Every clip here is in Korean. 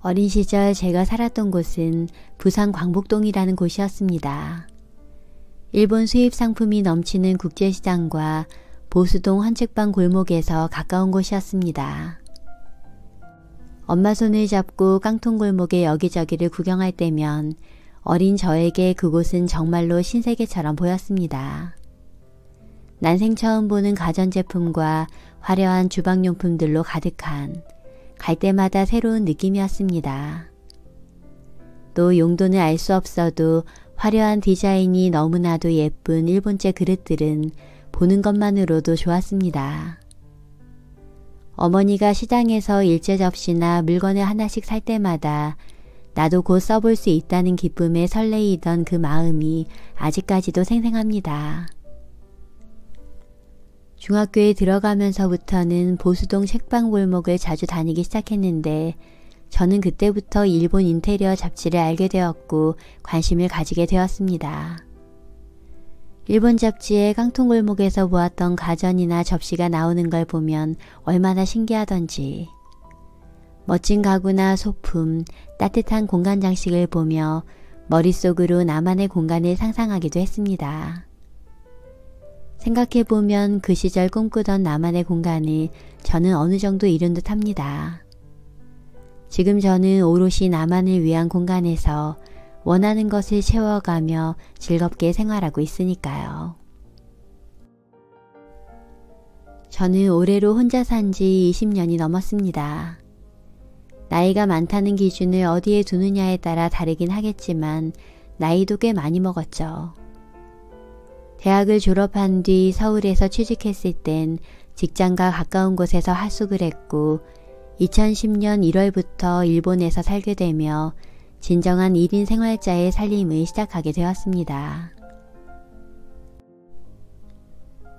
어린 시절 제가 살았던 곳은 부산 광복동이라는 곳이었습니다. 일본 수입 상품이 넘치는 국제시장과 보수동 헌책방 골목에서 가까운 곳이었습니다. 엄마 손을 잡고 깡통 골목의 여기저기를 구경할 때면 어린 저에게 그곳은 정말로 신세계처럼 보였습니다. 난생 처음 보는 가전제품과 화려한 주방용품들로 가득한 갈 때마다 새로운 느낌이었습니다. 또 용도는 알 수 없어도 화려한 디자인이 너무나도 예쁜 일본제 그릇들은 보는 것만으로도 좋았습니다. 어머니가 시장에서 일제 접시나 물건을 하나씩 살 때마다 나도 곧 써볼 수 있다는 기쁨에 설레이던 그 마음이 아직까지도 생생합니다. 중학교에 들어가면서부터는 보수동 책방 골목을 자주 다니기 시작했는데 저는 그때부터 일본 인테리어 잡지를 알게 되었고 관심을 가지게 되었습니다. 일본 잡지에 깡통골목에서 보았던 가전이나 접시가 나오는 걸 보면 얼마나 신기하던지 멋진 가구나 소품, 따뜻한 공간 장식을 보며 머릿속으로 나만의 공간을 상상하기도 했습니다. 생각해보면 그 시절 꿈꾸던 나만의 공간을 저는 어느 정도 이룬 듯 합니다. 지금 저는 오롯이 나만을 위한 공간에서 원하는 것을 채워가며 즐겁게 생활하고 있으니까요. 저는 올해로 혼자 산 지 20년이 넘었습니다. 나이가 많다는 기준을 어디에 두느냐에 따라 다르긴 하겠지만 나이도 꽤 많이 먹었죠. 대학을 졸업한 뒤 서울에서 취직했을 땐 직장과 가까운 곳에서 하숙을 했고 2010년 1월부터 일본에서 살게 되며 진정한 1인 생활자의 살림을 시작하게 되었습니다.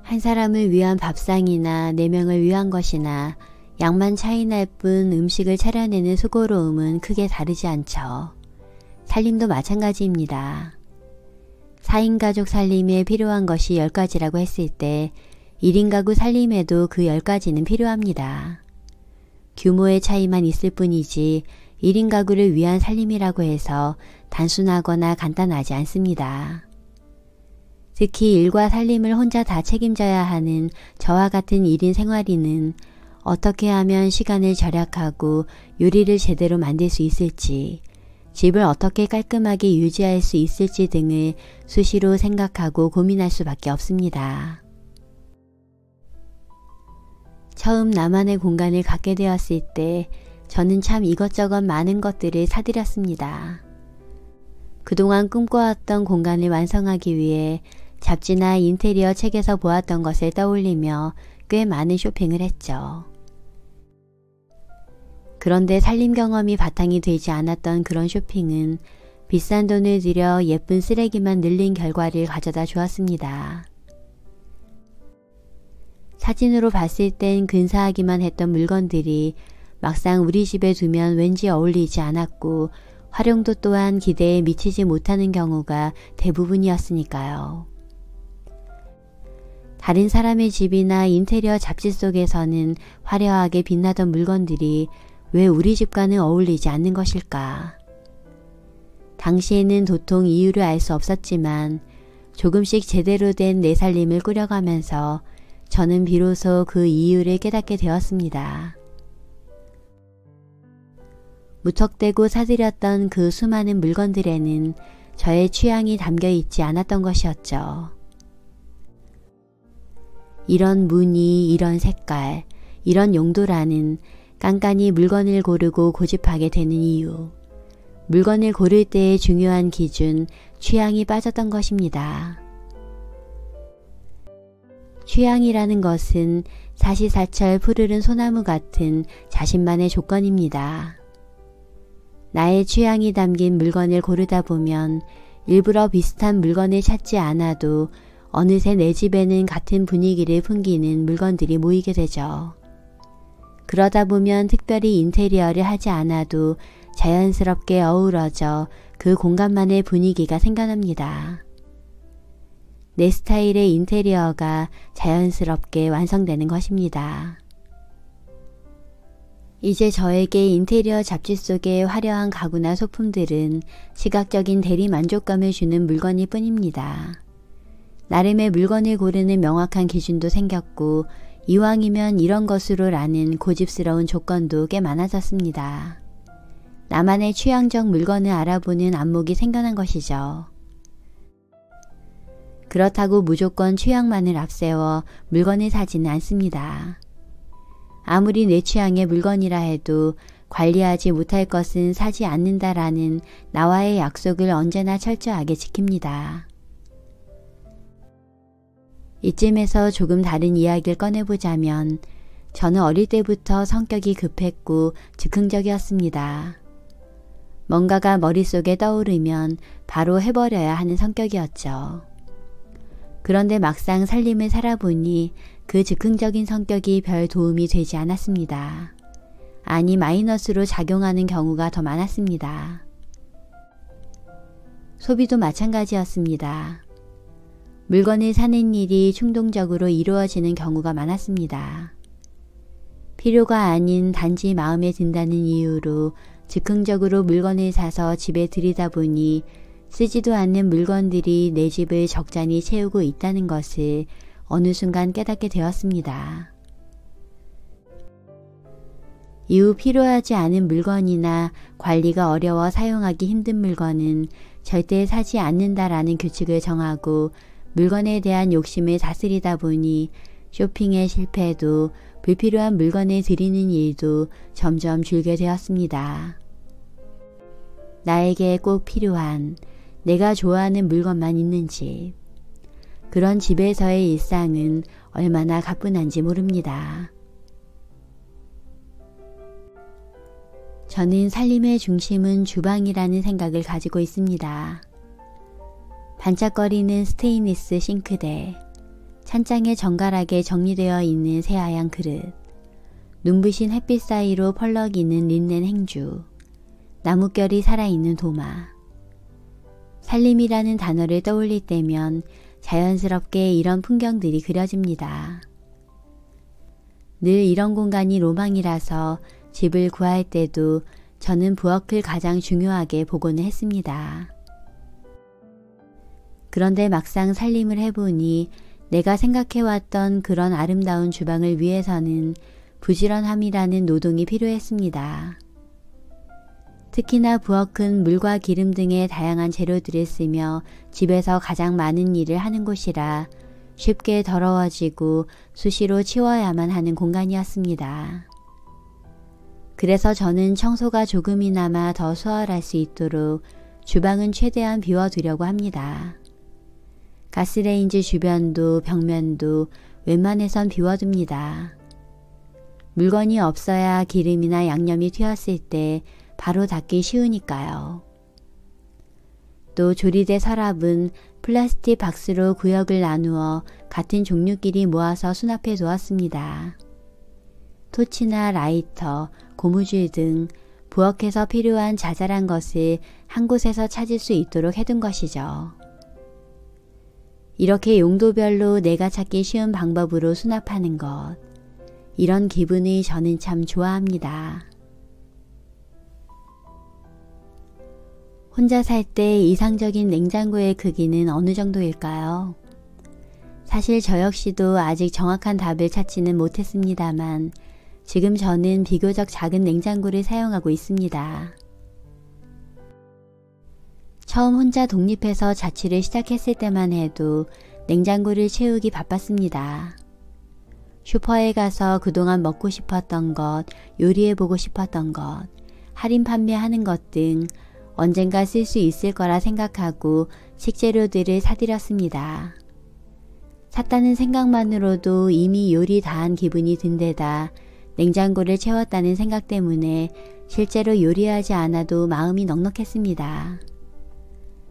한 사람을 위한 밥상이나 네 명을 위한 것이나 양만 차이 날 뿐 음식을 차려내는 수고로움은 크게 다르지 않죠. 살림도 마찬가지입니다. 4인 가족 살림에 필요한 것이 10가지라고 했을 때 1인 가구 살림에도 그 10가지는 필요합니다. 규모의 차이만 있을 뿐이지 1인 가구를 위한 살림이라고 해서 단순하거나 간단하지 않습니다. 특히 일과 살림을 혼자 다 책임져야 하는 저와 같은 1인 생활인은 어떻게 하면 시간을 절약하고 요리를 제대로 만들 수 있을지, 집을 어떻게 깔끔하게 유지할 수 있을지 등을 수시로 생각하고 고민할 수밖에 없습니다. 처음 나만의 공간을 갖게 되었을 때 저는 참 이것저것 많은 것들을 사들였습니다. 그동안 꿈꿔왔던 공간을 완성하기 위해 잡지나 인테리어 책에서 보았던 것을 떠올리며 꽤 많은 쇼핑을 했죠. 그런데 살림 경험이 바탕이 되지 않았던 그런 쇼핑은 비싼 돈을 들여 예쁜 쓰레기만 늘린 결과를 가져다 주었습니다. 사진으로 봤을 땐 근사하기만 했던 물건들이 막상 우리 집에 두면 왠지 어울리지 않았고 활용도 또한 기대에 미치지 못하는 경우가 대부분이었으니까요. 다른 사람의 집이나 인테리어 잡지 속에서는 화려하게 빛나던 물건들이 왜 우리 집과는 어울리지 않는 것일까? 당시에는 도통 이유를 알 수 없었지만 조금씩 제대로 된 내 살림을 꾸려가면서 저는 비로소 그 이유를 깨닫게 되었습니다. 무턱대고 사들였던 그 수많은 물건들에는 저의 취향이 담겨 있지 않았던 것이었죠. 이런 무늬, 이런 색깔, 이런 용도라는 깐깐히 물건을 고르고 고집하게 되는 이유. 물건을 고를 때의 중요한 기준, 취향이 빠졌던 것입니다. 취향이라는 것은 사시사철 푸르른 소나무 같은 자신만의 조건입니다. 나의 취향이 담긴 물건을 고르다 보면 일부러 비슷한 물건을 찾지 않아도 어느새 내 집에는 같은 분위기를 풍기는 물건들이 모이게 되죠. 그러다 보면 특별히 인테리어를 하지 않아도 자연스럽게 어우러져 그 공간만의 분위기가 생겨납니다. 내 스타일의 인테리어가 자연스럽게 완성되는 것입니다. 이제 저에게 인테리어 잡지 속의 화려한 가구나 소품들은 시각적인 대리 만족감을 주는 물건일 뿐입니다. 나름의 물건을 고르는 명확한 기준도 생겼고 이왕이면 이런 것으로 라는 고집스러운 조건도 꽤 많아졌습니다. 나만의 취향적 물건을 알아보는 안목이 생겨난 것이죠. 그렇다고 무조건 취향만을 앞세워 물건을 사지는 않습니다. 아무리 내 취향의 물건이라 해도 관리하지 못할 것은 사지 않는다라는 나와의 약속을 언제나 철저하게 지킵니다. 이쯤에서 조금 다른 이야기를 꺼내보자면 저는 어릴 때부터 성격이 급했고 즉흥적이었습니다. 뭔가가 머릿속에 떠오르면 바로 해버려야 하는 성격이었죠. 그런데 막상 살림을 살아보니 그 즉흥적인 성격이 별 도움이 되지 않았습니다. 아니 마이너스로 작용하는 경우가 더 많았습니다. 소비도 마찬가지였습니다. 물건을 사는 일이 충동적으로 이루어지는 경우가 많았습니다. 필요가 아닌 단지 마음에 든다는 이유로 즉흥적으로 물건을 사서 집에 들이다 보니 쓰지도 않는 물건들이 내 집을 적잖이 채우고 있다는 것을 어느 순간 깨닫게 되었습니다. 이후 필요하지 않은 물건이나 관리가 어려워 사용하기 힘든 물건은 절대 사지 않는다라는 규칙을 정하고 물건에 대한 욕심을 다스리다 보니 쇼핑의 실패도 불필요한 물건을 들이는 일도 점점 줄게 되었습니다. 나에게 꼭 필요한 내가 좋아하는 물건만 있는 집. 그런 집에서의 일상은 얼마나 가뿐한지 모릅니다. 저는 살림의 중심은 주방이라는 생각을 가지고 있습니다. 반짝거리는 스테인리스 싱크대, 찬장에 정갈하게 정리되어 있는 새하얀 그릇, 눈부신 햇빛 사이로 펄럭이는 린넨 행주, 나뭇결이 살아있는 도마, 살림이라는 단어를 떠올릴 때면 자연스럽게 이런 풍경들이 그려집니다. 늘 이런 공간이 로망이라서 집을 구할 때도 저는 부엌을 가장 중요하게 보고는 했습니다. 그런데 막상 살림을 해보니 내가 생각해왔던 그런 아름다운 주방을 위해서는 부지런함이라는 노동이 필요했습니다. 특히나 부엌은 물과 기름 등의 다양한 재료들을 쓰며 집에서 가장 많은 일을 하는 곳이라 쉽게 더러워지고 수시로 치워야만 하는 공간이었습니다. 그래서 저는 청소가 조금이나마 더 수월할 수 있도록 주방은 최대한 비워두려고 합니다. 가스레인지 주변도 벽면도 웬만해선 비워둡니다. 물건이 없어야 기름이나 양념이 튀었을 때 바로 닦기 쉬우니까요. 또 조리대 서랍은 플라스틱 박스로 구역을 나누어 같은 종류끼리 모아서 수납해 두었습니다. 토치나 라이터, 고무줄 등 부엌에서 필요한 자잘한 것을 한 곳에서 찾을 수 있도록 해둔 것이죠. 이렇게 용도별로 내가 찾기 쉬운 방법으로 수납하는 것. 이런 기분을 저는 참 좋아합니다. 혼자 살 때 이상적인 냉장고의 크기는 어느 정도일까요? 사실 저 역시도 아직 정확한 답을 찾지는 못했습니다만 지금 저는 비교적 작은 냉장고를 사용하고 있습니다. 처음 혼자 독립해서 자취를 시작했을 때만 해도 냉장고를 채우기 바빴습니다. 슈퍼에 가서 그동안 먹고 싶었던 것, 요리해보고 싶었던 것, 할인 판매하는 것 등 언젠가 쓸 수 있을 거라 생각하고 식재료들을 사들였습니다. 샀다는 생각만으로도 이미 요리 다 한 기분이 든 데다 냉장고를 채웠다는 생각 때문에 실제로 요리하지 않아도 마음이 넉넉했습니다.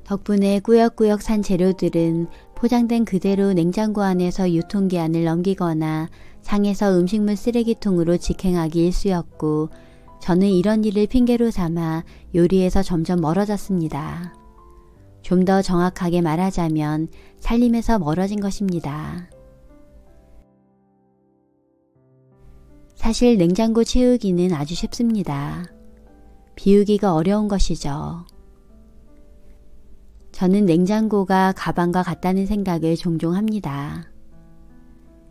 덕분에 꾸역꾸역 산 재료들은 포장된 그대로 냉장고 안에서 유통기한을 넘기거나 상해서 음식물 쓰레기통으로 직행하기 일쑤였고 저는 이런 일을 핑계로 삼아 요리에서 점점 멀어졌습니다. 좀 더 정확하게 말하자면 살림에서 멀어진 것입니다. 사실 냉장고 채우기는 아주 쉽습니다. 비우기가 어려운 것이죠. 저는 냉장고가 가방과 같다는 생각을 종종 합니다.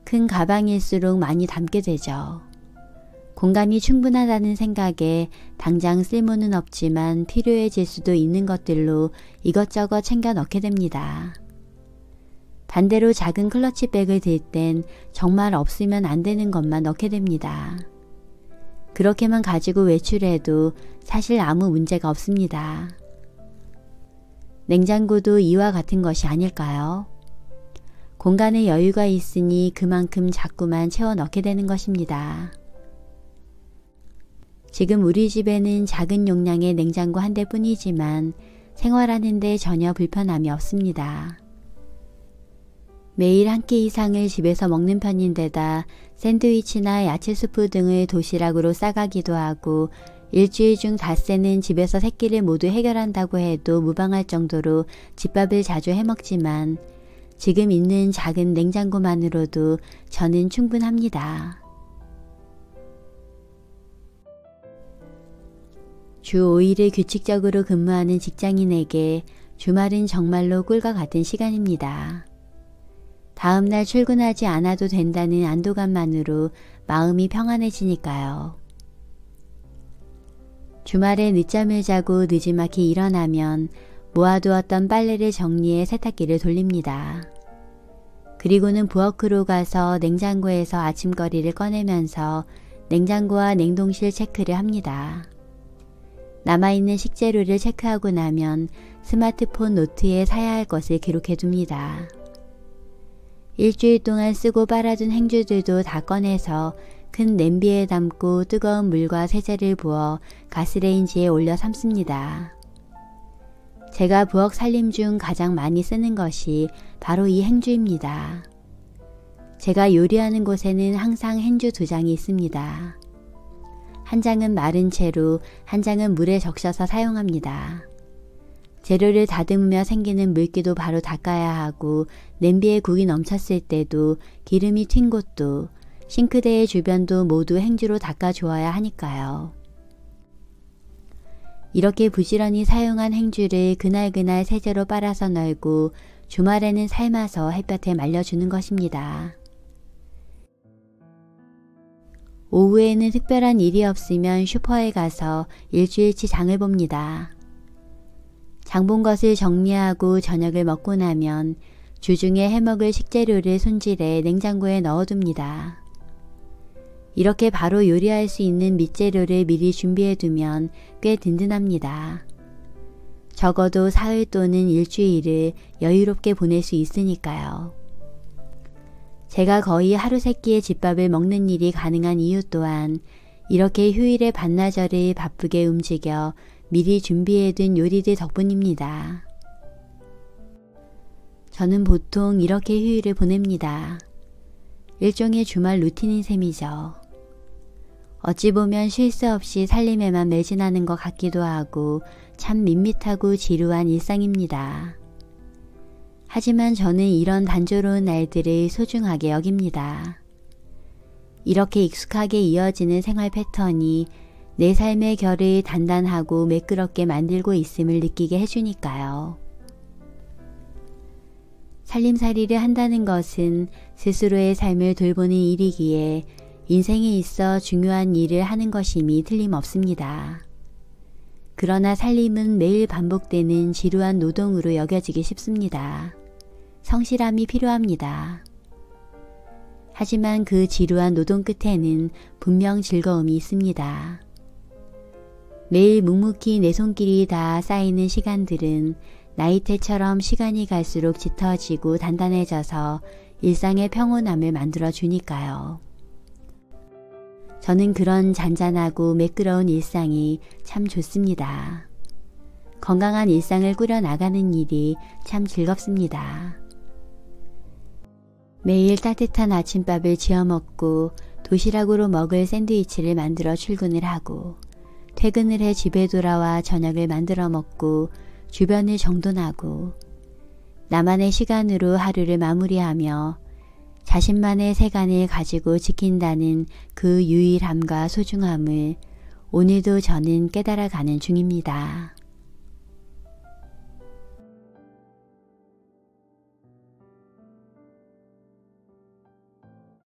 큰 가방일수록 많이 담게 되죠. 공간이 충분하다는 생각에 당장 쓸모는 없지만 필요해질 수도 있는 것들로 이것저것 챙겨 넣게 됩니다. 반대로 작은 클러치백을 들 땐 정말 없으면 안 되는 것만 넣게 됩니다. 그렇게만 가지고 외출해도 사실 아무 문제가 없습니다. 냉장고도 이와 같은 것이 아닐까요? 공간에 여유가 있으니 그만큼 자꾸만 채워 넣게 되는 것입니다. 지금 우리 집에는 작은 용량의 냉장고 한 대뿐이지만 생활하는데 전혀 불편함이 없습니다. 매일 한 끼 이상을 집에서 먹는 편인데다 샌드위치나 야채 수프 등을 도시락으로 싸가기도 하고 일주일 중 닷새는 집에서 새끼를 모두 해결한다고 해도 무방할 정도로 집밥을 자주 해먹지만 지금 있는 작은 냉장고만으로도 저는 충분합니다. 주 5일을 규칙적으로 근무하는 직장인에게 주말은 정말로 꿀과 같은 시간입니다. 다음날 출근하지 않아도 된다는 안도감만으로 마음이 평안해지니까요. 주말에 늦잠을 자고 늦지막히 일어나면 모아두었던 빨래를 정리해 세탁기를 돌립니다. 그리고는 부엌으로 가서 냉장고에서 아침거리를 꺼내면서 냉장고와 냉동실 체크를 합니다. 남아있는 식재료를 체크하고 나면 스마트폰 노트에 사야 할 것을 기록해 둡니다. 일주일 동안 쓰고 빨아둔 행주들도 다 꺼내서 큰 냄비에 담고 뜨거운 물과 세제를 부어 가스레인지에 올려 삶습니다. 제가 부엌 살림 중 가장 많이 쓰는 것이 바로 이 행주입니다. 제가 요리하는 곳에는 항상 행주 두 장이 있습니다. 한 장은 마른 채로 한 장은 물에 적셔서 사용합니다. 재료를 다듬으며 생기는 물기도 바로 닦아야 하고 냄비에 국이 넘쳤을 때도 기름이 튄 곳도 싱크대의 주변도 모두 행주로 닦아주어야 하니까요. 이렇게 부지런히 사용한 행주를 그날그날 세제로 빨아서 널고 주말에는 삶아서 햇볕에 말려주는 것입니다. 오후에는 특별한 일이 없으면 슈퍼에 가서 일주일치 장을 봅니다. 장 본 것을 정리하고 저녁을 먹고 나면 주중에 해먹을 식재료를 손질해 냉장고에 넣어둡니다. 이렇게 바로 요리할 수 있는 밑재료를 미리 준비해 두면 꽤 든든합니다. 적어도 사흘 또는 일주일을 여유롭게 보낼 수 있으니까요. 제가 거의 하루 세끼의 집밥을 먹는 일이 가능한 이유 또한 이렇게 휴일의 반나절을 바쁘게 움직여 미리 준비해둔 요리들 덕분입니다. 저는 보통 이렇게 휴일을 보냅니다. 일종의 주말 루틴인 셈이죠. 어찌 보면 쉴새 없이 살림에만 매진하는 것 같기도 하고 참 밋밋하고 지루한 일상입니다. 하지만 저는 이런 단조로운 날들을 소중하게 여깁니다. 이렇게 익숙하게 이어지는 생활 패턴이 내 삶의 결을 단단하고 매끄럽게 만들고 있음을 느끼게 해주니까요. 살림살이를 한다는 것은 스스로의 삶을 돌보는 일이기에 인생에 있어 중요한 일을 하는 것임이 틀림없습니다. 그러나 살림은 매일 반복되는 지루한 노동으로 여겨지기 쉽습니다. 성실함이 필요합니다. 하지만 그 지루한 노동 끝에는 분명 즐거움이 있습니다. 매일 묵묵히 내 손길이 다 쌓이는 시간들은 나이테처럼 시간이 갈수록 짙어지고 단단해져서 일상의 평온함을 만들어 주니까요. 저는 그런 잔잔하고 매끄러운 일상이 참 좋습니다. 건강한 일상을 꾸려나가는 일이 참 즐겁습니다. 매일 따뜻한 아침밥을 지어 먹고 도시락으로 먹을 샌드위치를 만들어 출근을 하고 퇴근을 해 집에 돌아와 저녁을 만들어 먹고 주변을 정돈하고 나만의 시간으로 하루를 마무리하며 자신만의 세간을 가지고 지킨다는 그 유일함과 소중함을 오늘도 저는 깨달아 가는 중입니다.